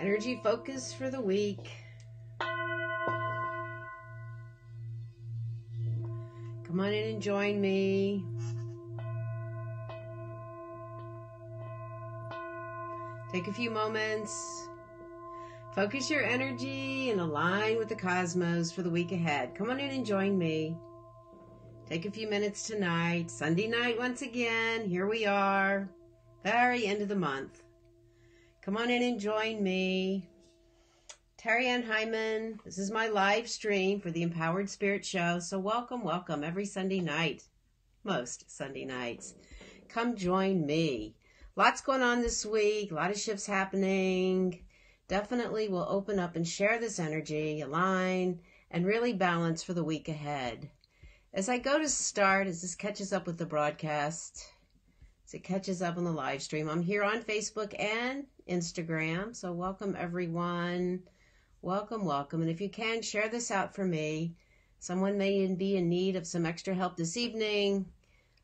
Energy focus for the week. Come on in and join me. Take a few moments. Focus your energy and align with the cosmos for the week ahead. Come on in and join me. Take a few minutes tonight. Sunday night once again. Here we are. Very end of the month. Come on in and join me. Terri Ann Heiman. This is my live stream for the Empowered Spirit Show. So welcome, welcome every Sunday night. Most Sunday nights. Come join me. Lots going on this week. A lot of shifts happening. Definitely will open up and share this energy, align, and really balance for the week ahead. As I go to start, as this catches up with the broadcast, as it catches up on the live stream, I'm here on Facebook and Instagram. So welcome everyone. Welcome, welcome. And if you can, share this out for me. Someone may be in need of some extra help this evening,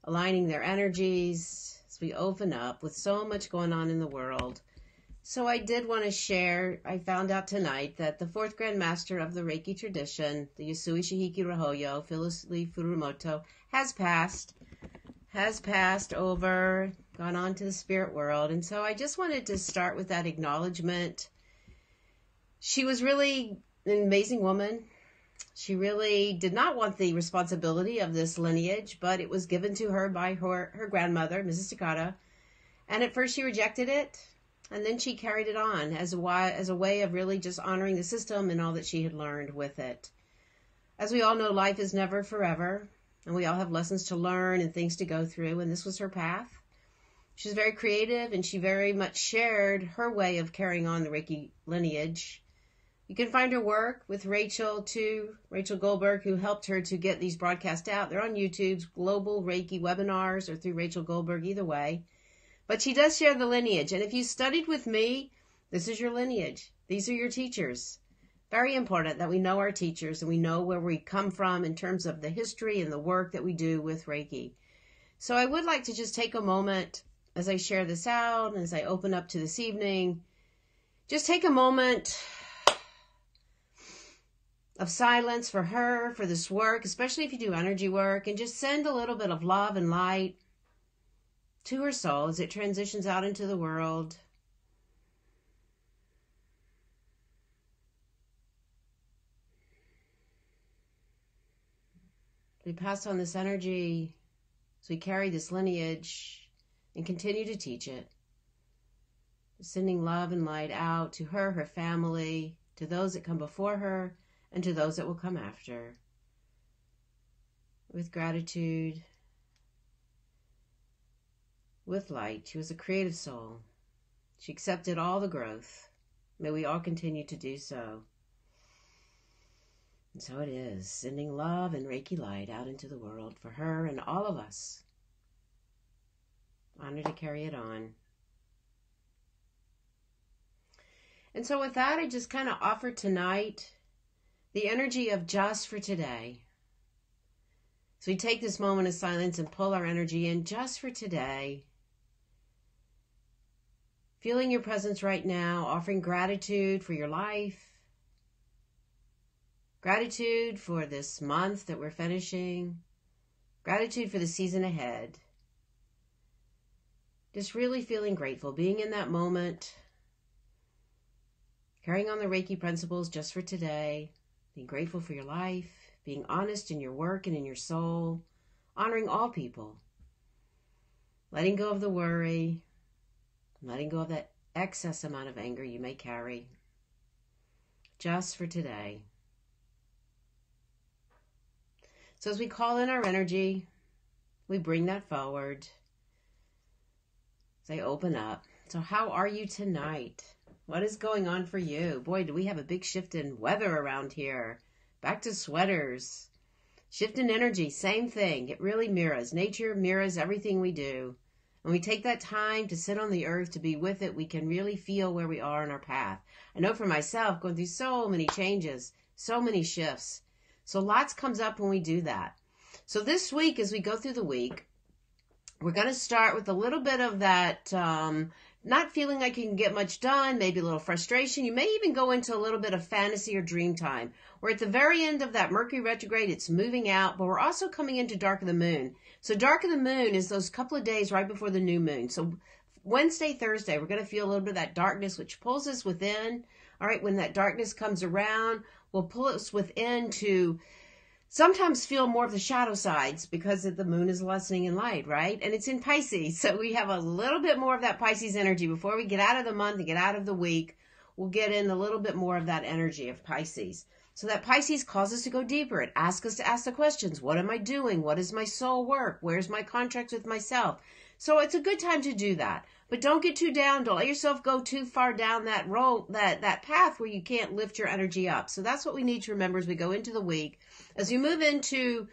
aligning their energies as we open up with so much going on in the world. So I did want to share, I found out tonight that the fourth Grand Master of the Reiki tradition, the Usui Shiki Ryoho, Phyllis Lee Furumoto, has passed, has passed over, gone on to the spirit world. And so I just wanted to start with that acknowledgement. She was really an amazing woman. She really did not want the responsibility of this lineage, but it was given to her by her, her grandmother, Mrs. Takata. And at first she rejected it and then she carried it on as a as a way of really just honoring the system and all that she had learned with it. As we all know, life is never forever, and we all have lessons to learn and things to go through, and this was her path. she's very creative, and she very much shared her way of carrying on the Reiki lineage. You can find her work with Rachel too, Rachel Goldberg, who helped her to get these broadcasts out. They're on YouTube's Global Reiki webinars or through Rachel Goldberg, either way. But she does share the lineage. And if you studied with me, this is your lineage. These are your teachers. Very important that we know our teachers and we know where we come from in terms of the history and the work that we do with Reiki. So I would like to just take a moment as I share this out as I open up to this evening. Just take a moment of silence for her, for this work, especially if you do energy work, and just send a little bit of love and light to her soul as it transitions out into the world. Pass on this energy as we carry this lineage and continue to teach it. Sending love and light out to her, her family, to those that come before her, and to those that will come after. With gratitude with light. She was a creative soul. She accepted all the growth. May we all continue to do so. And so it is, sending love and Reiki light out into the world for her and all of us. Honor to carry it on. And so, with that, I just kind of offer tonight the energy of just for today. So, we take this moment of silence and pull our energy in just for today feeling your presence right now, offering gratitude for your life, gratitude for this month that we're finishing, gratitude for the season ahead. Just really feeling grateful, being in that moment, carrying on the Reiki principles just for today, being grateful for your life, being honest in your work and in your soul, honoring all people, letting go of the worry, letting go of that excess amount of anger you may carry. Just for today. So, as we call in our energy, we bring that forward. I open up. So, how are you tonight? What is going on for you? Boy, do we have a big shift in weather around here. Back to sweaters. Shift in energy, same thing. It really mirrors. Nature mirrors everything we do. When we take that time to sit on the earth, to be with it, we can really feel where we are in our path. I know for myself, going through so many changes, so many shifts. So lots comes up when we do that. So this week, as we go through the week, we're going to start with a little bit of that um, not feeling like you can get much done, maybe a little frustration. You may even go into a little bit of fantasy or dream time. We're at the very end of that Mercury retrograde. It's moving out, but we're also coming into dark of the moon. So dark of the moon is those couple of days right before the new moon. So Wednesday, Thursday, we're going to feel a little bit of that darkness, which pulls us within. All right. When that darkness comes around, will pull us within to sometimes feel more of the shadow sides because the moon is lessening in light, right? And it's in Pisces. So we have a little bit more of that Pisces energy before we get out of the month and get out of the week. We'll get in a little bit more of that energy of Pisces. So that Pisces causes us to go deeper. It asks us to ask the questions. What am I doing? What is my soul work? Where's my contract with myself? So it's a good time to do that. But don't get too down. Don't let yourself go too far down that road, that, that path where you can't lift your energy up. So that's what we need to remember as we go into the week. As we move into,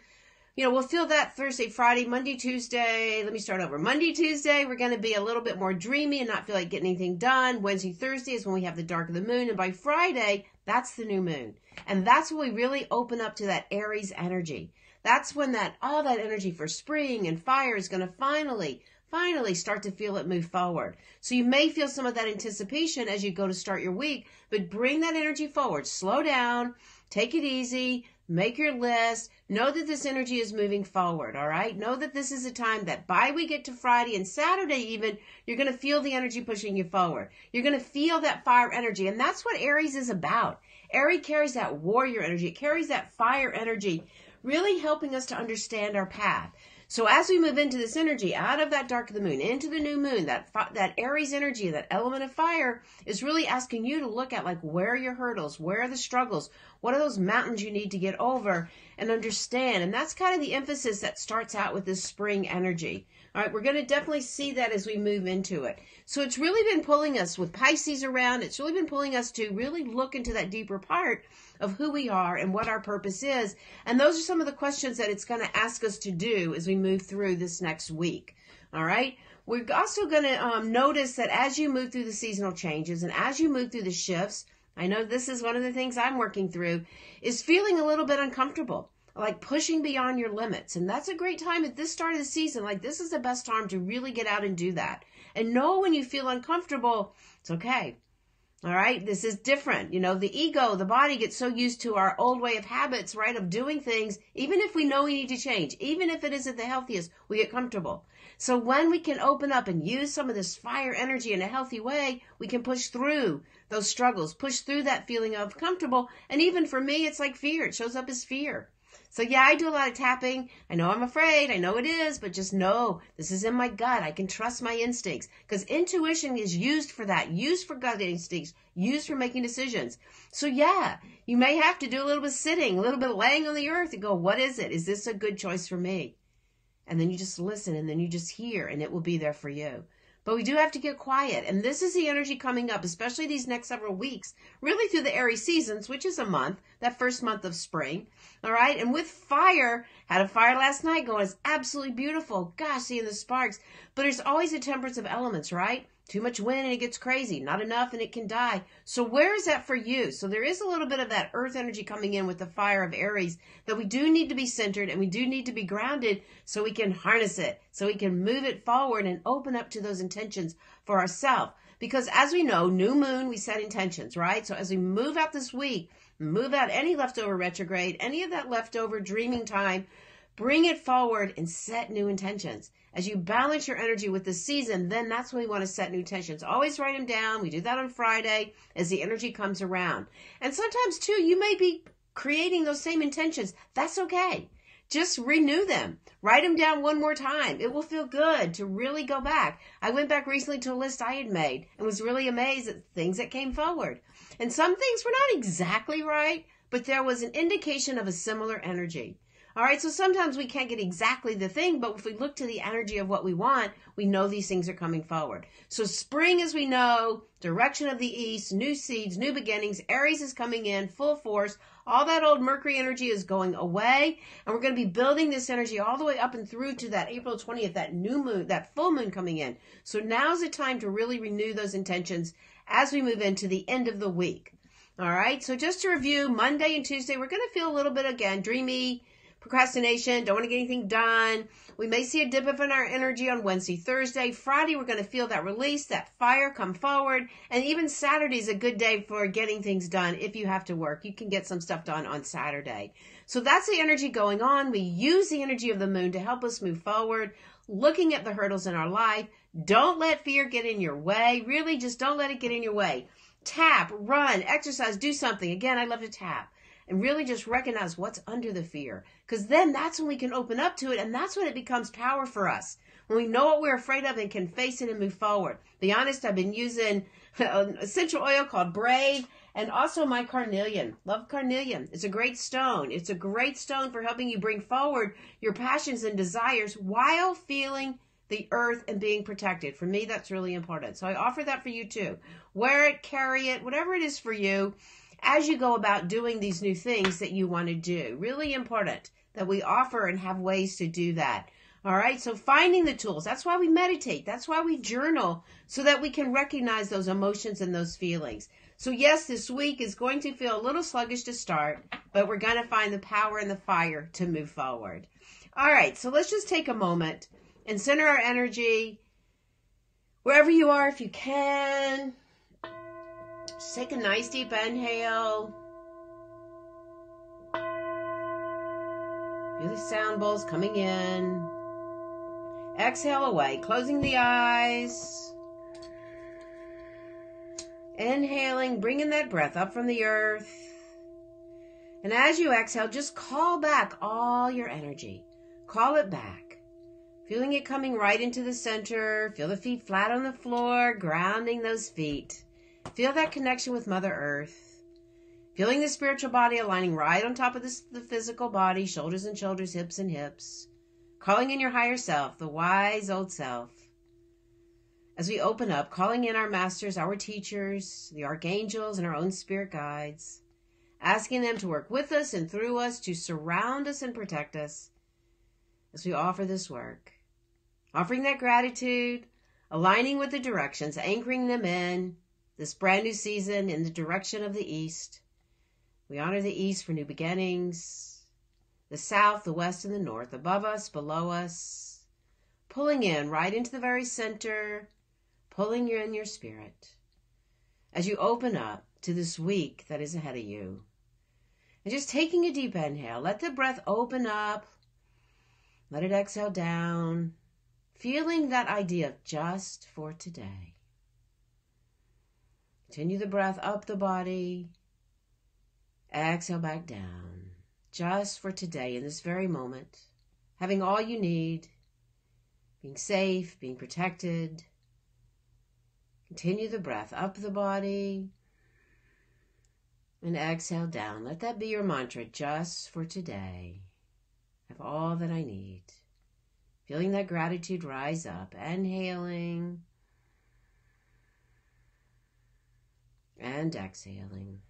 you know, we'll feel that Thursday, Friday, Monday, Tuesday. Let me start over. Monday, Tuesday, we're going to be a little bit more dreamy and not feel like getting anything done. Wednesday, Thursday is when we have the dark of the moon. And by Friday, that's the new moon. And that's when we really open up to that Aries energy. That's when that, all that energy for spring and fire is going to finally finally start to feel it move forward. So you may feel some of that anticipation as you go to start your week, but bring that energy forward. Slow down, take it easy, make your list. Know that this energy is moving forward, all right? Know that this is a time that by we get to Friday and Saturday even, you're going to feel the energy pushing you forward. You're going to feel that fire energy, and that's what Aries is about. Aries carries that warrior energy. It carries that fire energy, really helping us to understand our path. So as we move into this energy, out of that dark of the moon, into the new moon, that that Aries energy, that element of fire is really asking you to look at like where are your hurdles, where are the struggles, what are those mountains you need to get over and understand. And that's kind of the emphasis that starts out with this spring energy. All right, we're going to definitely see that as we move into it. So it's really been pulling us with Pisces around. It's really been pulling us to really look into that deeper part of who we are and what our purpose is. And those are some of the questions that it's going to ask us to do as we move through this next week. All right. We're also going to um, notice that as you move through the seasonal changes and as you move through the shifts, I know this is one of the things I'm working through, is feeling a little bit uncomfortable like pushing beyond your limits. And that's a great time at this start of the season. Like this is the best time to really get out and do that. And know when you feel uncomfortable, it's okay. All right. This is different. You know, the ego, the body gets so used to our old way of habits, right? Of doing things, even if we know we need to change, even if it isn't the healthiest, we get comfortable. So when we can open up and use some of this fire energy in a healthy way, we can push through those struggles, push through that feeling of comfortable. And even for me, it's like fear. It shows up as fear. So yeah, I do a lot of tapping. I know I'm afraid. I know it is, but just know this is in my gut. I can trust my instincts because intuition is used for that, used for gut instincts, used for making decisions. So yeah, you may have to do a little bit of sitting, a little bit of laying on the earth and go, what is it? Is this a good choice for me? And then you just listen and then you just hear and it will be there for you. But we do have to get quiet. And this is the energy coming up, especially these next several weeks, really through the Aries seasons, which is a month, that first month of spring. All right. And with fire, had a fire last night going. It's absolutely beautiful. Gosh, seeing the sparks. But there's always a temperance of elements, right? Too much wind and it gets crazy. Not enough and it can die. So where is that for you? So there is a little bit of that earth energy coming in with the fire of Aries that we do need to be centered and we do need to be grounded so we can harness it, so we can move it forward and open up to those intentions for ourselves. Because as we know, new moon, we set intentions, right? So as we move out this week, move out any leftover retrograde, any of that leftover dreaming time, bring it forward and set new intentions. As you balance your energy with the season, then that's when we want to set new intentions. Always write them down. We do that on Friday as the energy comes around. And sometimes too, you may be creating those same intentions. That's okay. Just renew them. Write them down one more time. It will feel good to really go back. I went back recently to a list I had made and was really amazed at things that came forward. And some things were not exactly right, but there was an indication of a similar energy. All right, so sometimes we can't get exactly the thing, but if we look to the energy of what we want, we know these things are coming forward. So spring, as we know, direction of the east, new seeds, new beginnings, Aries is coming in full force. All that old Mercury energy is going away, and we're going to be building this energy all the way up and through to that April 20th, that new moon, that full moon coming in. So now's the time to really renew those intentions as we move into the end of the week. All right, so just to review, Monday and Tuesday, we're going to feel a little bit again dreamy, procrastination, don't want to get anything done. We may see a dip in our energy on Wednesday, Thursday. Friday, we're going to feel that release, that fire come forward. And even Saturday is a good day for getting things done. If you have to work, you can get some stuff done on Saturday. So that's the energy going on. We use the energy of the moon to help us move forward, looking at the hurdles in our life. Don't let fear get in your way. Really, just don't let it get in your way. Tap, run, exercise, do something. Again, I love to tap and really just recognize what's under the fear. Because then that's when we can open up to it, and that's when it becomes power for us. When we know what we're afraid of and can face it and move forward. Be honest, I've been using an essential oil called Brave and also my carnelian. Love carnelian. It's a great stone. It's a great stone for helping you bring forward your passions and desires while feeling the earth and being protected. For me, that's really important. So I offer that for you too. Wear it, carry it, whatever it is for you as you go about doing these new things that you want to do. Really important that we offer and have ways to do that. All right, so finding the tools. That's why we meditate. That's why we journal so that we can recognize those emotions and those feelings. So, yes, this week is going to feel a little sluggish to start, but we're going to find the power and the fire to move forward. All right, so let's just take a moment and center our energy wherever you are if you can. Just take a nice deep inhale. Feel the sound bowls coming in. Exhale away, closing the eyes. Inhaling, bringing that breath up from the earth. And as you exhale, just call back all your energy. Call it back. Feeling it coming right into the center. Feel the feet flat on the floor, grounding those feet. Feel that connection with Mother Earth. Feeling the spiritual body aligning right on top of this, the physical body, shoulders and shoulders, hips and hips. Calling in your higher self, the wise old self. As we open up, calling in our masters, our teachers, the archangels, and our own spirit guides, asking them to work with us and through us to surround us and protect us as we offer this work. Offering that gratitude, aligning with the directions, anchoring them in, this brand new season in the direction of the East. We honor the East for new beginnings, the South, the West, and the North, above us, below us, pulling in right into the very center, pulling in your spirit as you open up to this week that is ahead of you. And just taking a deep inhale, let the breath open up, let it exhale down, feeling that idea of just for today. Continue the breath up the body. Exhale back down. Just for today, in this very moment, having all you need, being safe, being protected. Continue the breath up the body and exhale down. Let that be your mantra just for today. I have all that I need. Feeling that gratitude rise up, inhaling and exhaling.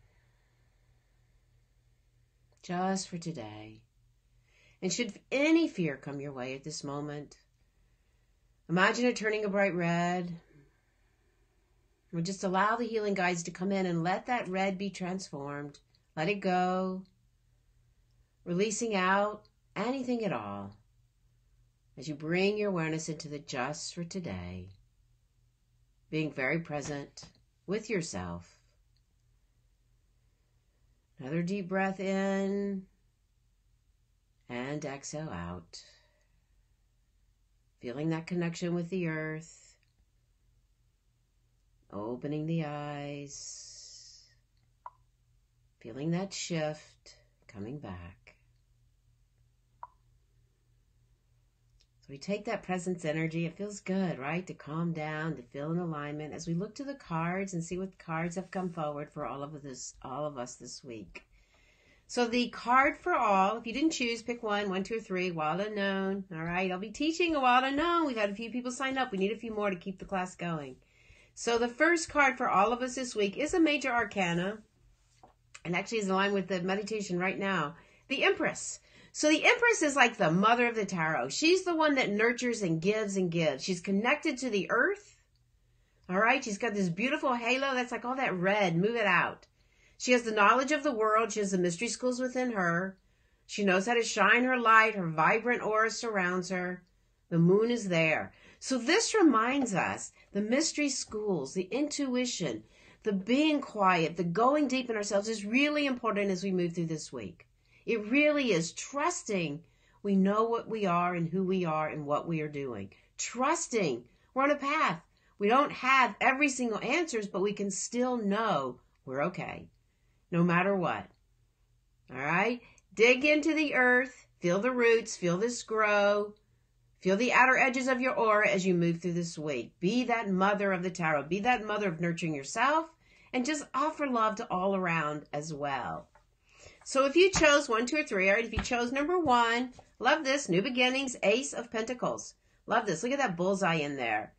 Just for today. And should any fear come your way at this moment, imagine it turning a bright red. Or just allow the healing guides to come in and let that red be transformed. Let it go. Releasing out anything at all as you bring your awareness into the just for today, being very present with yourself. Another deep breath in and exhale out. Feeling that connection with the earth. Opening the eyes. Feeling that shift coming back. So we take that presence energy. It feels good, right? To calm down, to feel in alignment as we look to the cards and see what cards have come forward for all of this, all of us this week. So the card for all, if you didn't choose, pick one, one, two, or three, wild unknown. All right, I'll be teaching a wild unknown. We've had a few people sign up. We need a few more to keep the class going. So the first card for all of us this week is a major arcana, and actually is aligned with the meditation right now. The Empress. So the Empress is like the mother of the tarot. She's the one that nurtures and gives and gives. She's connected to the earth. All right. She's got this beautiful halo that's like all that red. Move it out. She has the knowledge of the world. She has the mystery schools within her. She knows how to shine her light. Her vibrant aura surrounds her. The moon is there. So this reminds us the mystery schools, the intuition, the being quiet, the going deep in ourselves is really important as we move through this week. It really is trusting we know what we are and who we are and what we are doing. Trusting we're on a path. We don't have every single answers, but we can still know we're okay, no matter what. All right? Dig into the earth, feel the roots, feel this grow. Feel the outer edges of your aura as you move through this week. Be that mother of the tarot. Be that mother of nurturing yourself and just offer love to all around as well. So if you chose one, two, or three, all right, if you chose number one, love this, New Beginnings, Ace of Pentacles. Love this. Look at that bullseye in there.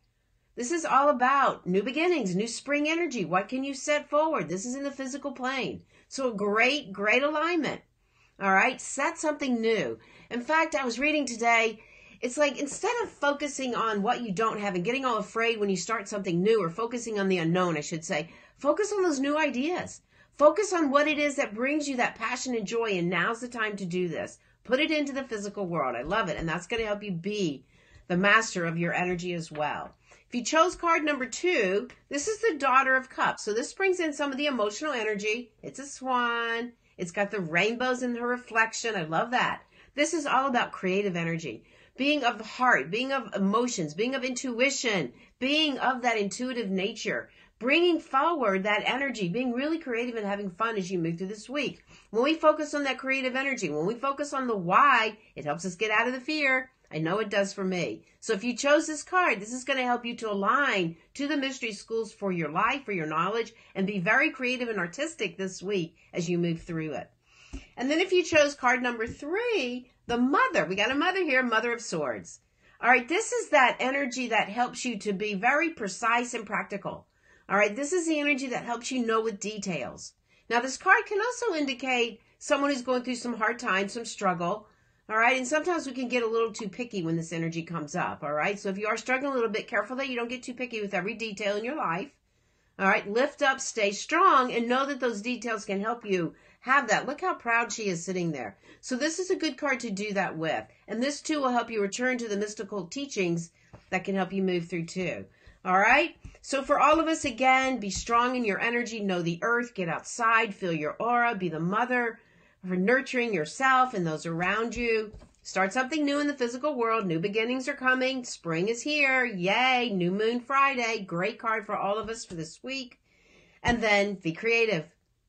This is all about new beginnings, new spring energy. What can you set forward? This is in the physical plane. So a great, great alignment. All right. Set something new. In fact, I was reading today, it's like instead of focusing on what you don't have and getting all afraid when you start something new or focusing on the unknown, I should say, Focus on those new ideas. Focus on what it is that brings you that passion and joy, and now's the time to do this. Put it into the physical world. I love it, and that's going to help you be the master of your energy as well. If you chose card number two, this is the Daughter of Cups. So this brings in some of the emotional energy. It's a swan. It's got the rainbows in her reflection. I love that. This is all about creative energy, being of the heart, being of emotions, being of intuition, being of that intuitive nature bringing forward that energy, being really creative and having fun as you move through this week. When we focus on that creative energy, when we focus on the why, it helps us get out of the fear. I know it does for me. So if you chose this card, this is going to help you to align to the mystery schools for your life, for your knowledge, and be very creative and artistic this week as you move through it. And then if you chose card number three, the mother, we got a mother here, mother of swords. All right, this is that energy that helps you to be very precise and practical. All right, this is the energy that helps you know with details. Now, this card can also indicate someone who's going through some hard times, some struggle. All right, and sometimes we can get a little too picky when this energy comes up. All right, so if you are struggling a little bit, careful that you don't get too picky with every detail in your life. All right, lift up, stay strong, and know that those details can help you have that. Look how proud she is sitting there. So, this is a good card to do that with. And this too will help you return to the mystical teachings that can help you move through too. All right. So for all of us, again, be strong in your energy, know the earth, get outside, feel your aura, be the mother for nurturing yourself and those around you. Start something new in the physical world. New beginnings are coming. Spring is here. Yay. New Moon Friday. Great card for all of us for this week. And then be creative.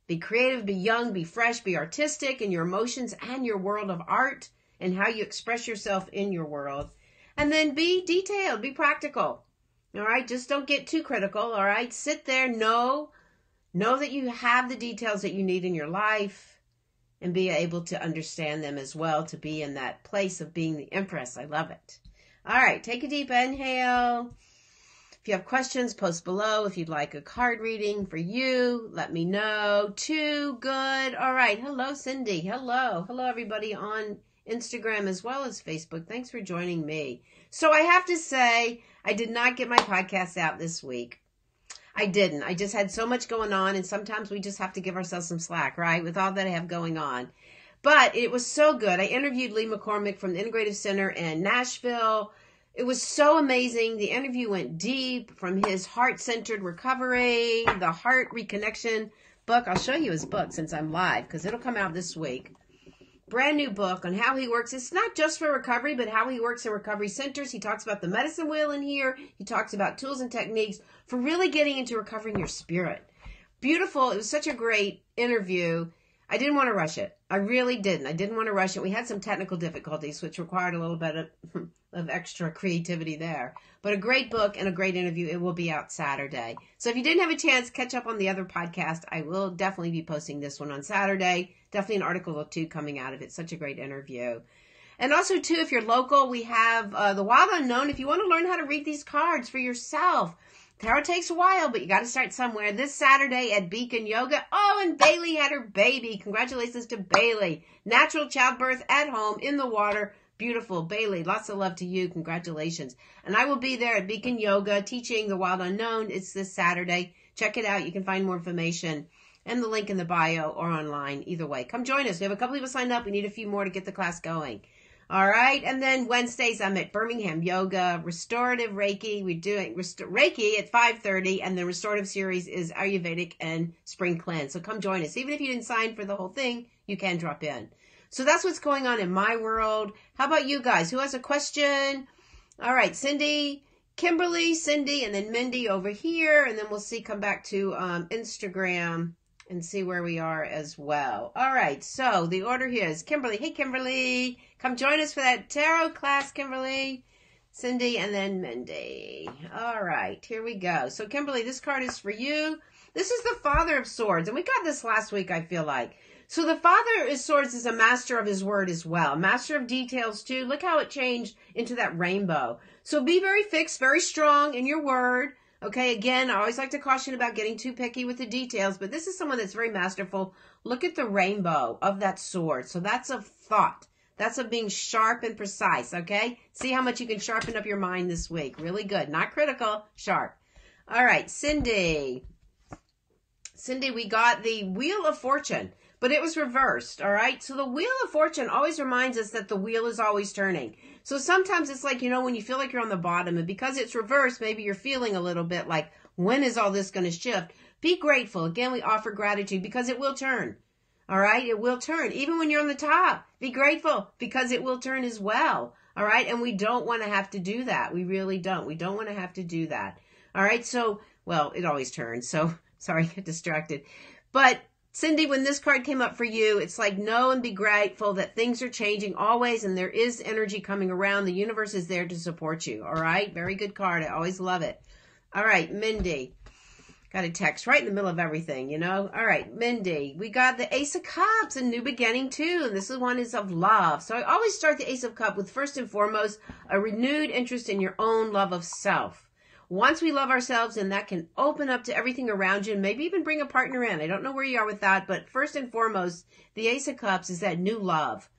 Be creative, be young, be fresh, be artistic in your emotions and your world of art and how you express yourself in your world. And then be detailed, be practical. All right, just don't get too critical. All right, sit there, know, know that you have the details that you need in your life and be able to understand them as well to be in that place of being the empress. I love it. All right, take a deep inhale. If you have questions, post below. If you'd like a card reading for you, let me know. Too good. All right. Hello, Cindy. Hello. Hello, everybody on Instagram as well as Facebook. Thanks for joining me. So I have to say, I did not get my podcast out this week. I didn't. I just had so much going on, and sometimes we just have to give ourselves some slack, right? With all that I have going on. But it was so good. I interviewed Lee McCormick from the Integrative Center in Nashville. It was so amazing. The interview went deep from his heart centered recovery, the heart reconnection book. I'll show you his book since I'm live because it'll come out this week brand new book on how he works. It's not just for recovery, but how he works in recovery centers. He talks about the medicine wheel in here. He talks about tools and techniques for really getting into recovering your spirit. Beautiful. It was such a great interview. I didn't want to rush it. I really didn't. I didn't want to rush it. We had some technical difficulties, which required a little bit of, of extra creativity there. But a great book and a great interview. It will be out Saturday. So if you didn't have a chance, catch up on the other podcast. I will definitely be posting this one on Saturday. Definitely an article or two coming out of it. Such a great interview. And also, too, if you're local, we have uh, the Wild Unknown. If you want to learn how to read these cards for yourself, Tarot takes a while, but you got to start somewhere. This Saturday at Beacon Yoga. Oh, and Bailey had her baby. Congratulations to Bailey. Natural childbirth at home in the water. Beautiful. Bailey, lots of love to you. Congratulations. And I will be there at Beacon Yoga teaching the Wild Unknown. It's this Saturday. Check it out. You can find more information and the link in the bio or online. Either way, come join us. We have a couple people signed up. We need a few more to get the class going. All right. And then Wednesdays, I'm at Birmingham Yoga, Restorative Reiki. We're doing rest- Reiki at 5.30 and the restorative series is Ayurvedic and Spring Cleanse. So come join us. Even if you didn't sign for the whole thing, you can drop in. So that's what's going on in my world. How about you guys? Who has a question? All right. Cindy, Kimberly, Cindy, and then Mindy over here. And then we'll see, come back to um, Instagram and see where we are as well. All right, so the order here is Kimberly. Hey, Kimberly, come join us for that tarot class, Kimberly. Cindy, and then Mindy. All right, here we go. So, Kimberly, this card is for you. This is the Father of Swords, and we got this last week, I feel like. So, the Father of Swords is a master of his word as well, master of details too. Look how it changed into that rainbow. So, be very fixed, very strong in your word. Okay, again, I always like to caution about getting too picky with the details, but this is someone that's very masterful. Look at the rainbow of that sword. So that's a thought. That's of being sharp and precise, okay? See how much you can sharpen up your mind this week. Really good. Not critical, sharp. All right, Cindy. Cindy, we got the Wheel of Fortune, but it was reversed, all right? So the Wheel of Fortune always reminds us that the wheel is always turning. So sometimes it's like, you know, when you feel like you're on the bottom and because it's reversed, maybe you're feeling a little bit like, when is all this going to shift? Be grateful. Again, we offer gratitude because it will turn. All right. It will turn. Even when you're on the top, be grateful because it will turn as well. All right. And we don't want to have to do that. We really don't. We don't want to have to do that. All right. So, well, it always turns. So sorry, get distracted. But Cindy, when this card came up for you, it's like know and be grateful that things are changing always and there is energy coming around. The universe is there to support you. All right. Very good card. I always love it. All right, Mindy. Got a text right in the middle of everything, you know? All right, Mindy. We got the Ace of Cups, a new beginning too. And this one is of love. So I always start the Ace of Cup with first and foremost a renewed interest in your own love of self. Once we love ourselves, and that can open up to everything around you and maybe even bring a partner in. I don't know where you are with that, but first and foremost, the Ace of Cups is that new love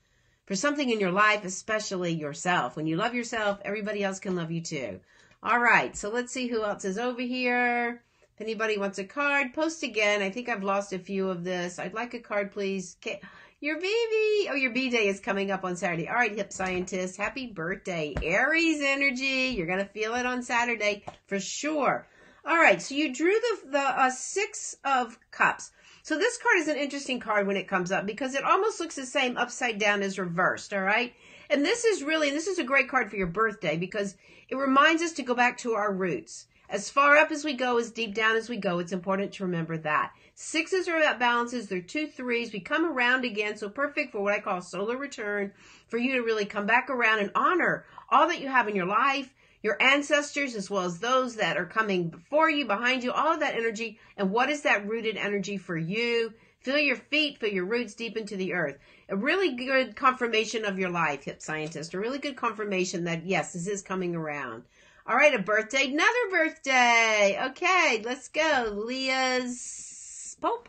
for something in your life, especially yourself. When you love yourself, everybody else can love you too. All right, so let's see who else is over here. If anybody wants a card, post again. I think I've lost a few of this. I'd like a card, please. Okay. Your baby. Oh, your B day is coming up on Saturday. All right, hip scientist. Happy birthday. Aries energy. You're going to feel it on Saturday for sure. All right, so you drew the, the uh, Six of Cups. So this card is an interesting card when it comes up because it almost looks the same upside down as reversed, all right? And this is really, this is a great card for your birthday because it reminds us to go back to our roots. As far up as we go, as deep down as we go, it's important to remember that. Sixes are about balances. They're two threes. We come around again. So perfect for what I call solar return for you to really come back around and honor all that you have in your life, your ancestors, as well as those that are coming before you, behind you, all of that energy. And what is that rooted energy for you? Feel your feet, feel your roots deep into the earth. A really good confirmation of your life, hip scientist. A really good confirmation that yes, this is coming around. All right, a birthday, another birthday. Okay, let's go. Leah's Pope.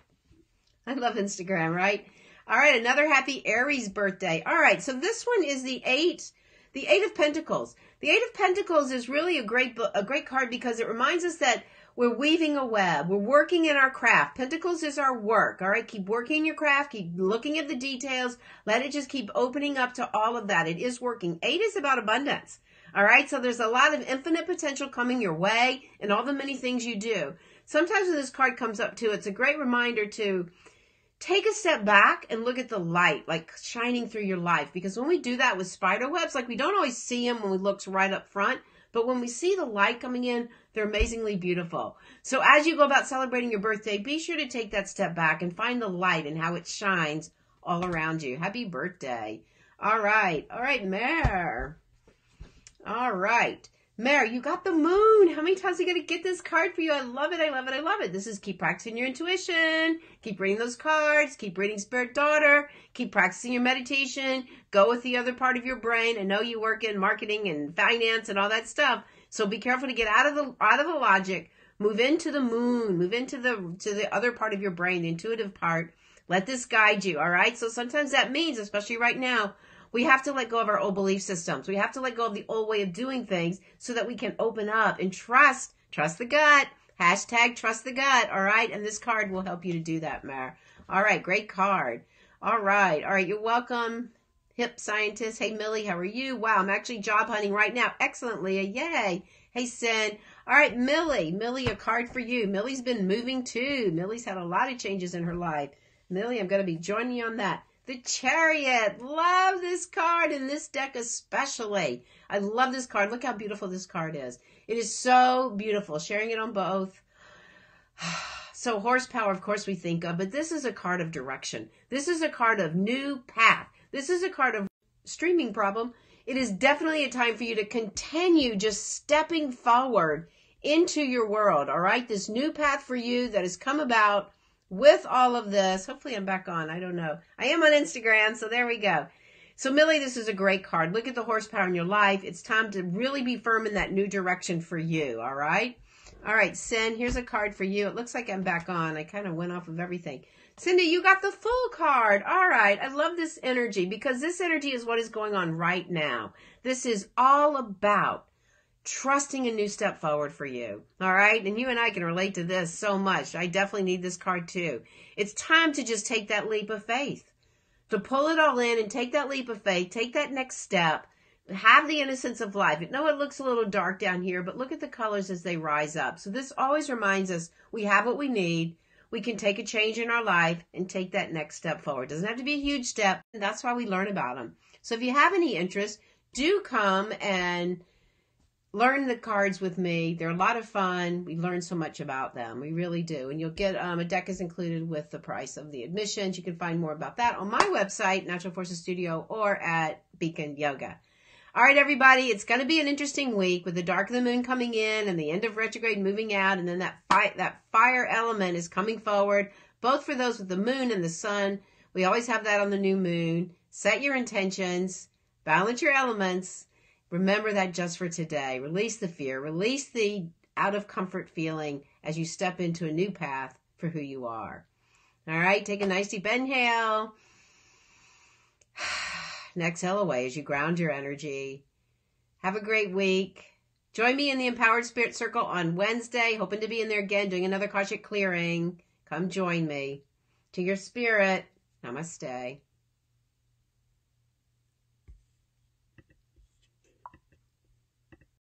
I love Instagram, right? All right, another happy Aries birthday. All right, so this one is the eight, the eight of Pentacles. The eight of Pentacles is really a great, a great card because it reminds us that we're weaving a web. We're working in our craft. Pentacles is our work. All right. Keep working your craft. Keep looking at the details. Let it just keep opening up to all of that. It is working. Eight is about abundance. All right. So there's a lot of infinite potential coming your way and all the many things you do. Sometimes when this card comes up too, it's a great reminder to take a step back and look at the light, like shining through your life. Because when we do that with spider webs, like we don't always see them when we look right up front, but when we see the light coming in, they're amazingly beautiful. So as you go about celebrating your birthday, be sure to take that step back and find the light and how it shines all around you. Happy birthday. All right. All right, Mare. All right. Mare, you got the moon. How many times are you going to get this card for you? I love it. I love it. I love it. This is keep practicing your intuition. Keep reading those cards. Keep reading Spirit Daughter. Keep practicing your meditation. Go with the other part of your brain. I know you work in marketing and finance and all that stuff. So be careful to get out of the out of the logic. Move into the moon. Move into the to the other part of your brain, the intuitive part. Let this guide you. All right. So sometimes that means, especially right now, we have to let go of our old belief systems. We have to let go of the old way of doing things so that we can open up and trust, trust the gut, Hashtag trust the gut. All right. And this card will help you to do that, Mare. All right. Great card. All right. All right. You're welcome. Hip scientist. Hey, Millie, how are you? Wow. I'm actually job hunting right now. Excellent, Leah. Yay. Hey, Sin. All right, Millie. Millie, a card for you. Millie's been moving too. Millie's had a lot of changes in her life. Millie, I'm going to be joining you on that. The Chariot. Love this card in this deck especially. I love this card. Look how beautiful this card is. It is so beautiful. Sharing it on both. So horsepower, of course, we think of, but this is a card of direction. This is a card of new path. This is a card of streaming problem. It is definitely a time for you to continue just stepping forward into your world. All right. This new path for you that has come about with all of this. Hopefully I'm back on. I don't know. I am on Instagram. So there we go. So, Millie, this is a great card. Look at the horsepower in your life. It's time to really be firm in that new direction for you. All right. All right, Sin, here's a card for you. It looks like I'm back on. I kind of went off of everything. Cindy, you got the full card. All right. I love this energy because this energy is what is going on right now. This is all about trusting a new step forward for you. All right. And you and I can relate to this so much. I definitely need this card too. It's time to just take that leap of faith to pull it all in and take that leap of faith, take that next step, have the innocence of life. No, it looks a little dark down here, but look at the colors as they rise up. So this always reminds us we have what we need. We can take a change in our life and take that next step forward. It doesn't have to be a huge step. And that's why we learn about them. So if you have any interest, do come and learn the cards with me. They're a lot of fun. We learn so much about them. We really do. And you'll get um, a deck is included with the price of the admissions. You can find more about that on my website, Natural Forces Studio, or at Beacon Yoga. All right, everybody, it's going to be an interesting week with the dark of the moon coming in and the end of retrograde moving out, and then that fight that fire element is coming forward. Both for those with the moon and the sun, we always have that on the new moon. Set your intentions, balance your elements, Remember that just for today. Release the fear, release the out of comfort feeling as you step into a new path for who you are. All right, take a nice deep inhale. And exhale away as you ground your energy. Have a great week. Join me in the Empowered Spirit Circle on Wednesday. Hoping to be in there again doing another Akashic clearing. Come join me. To your spirit, namaste.